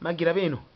ma graveno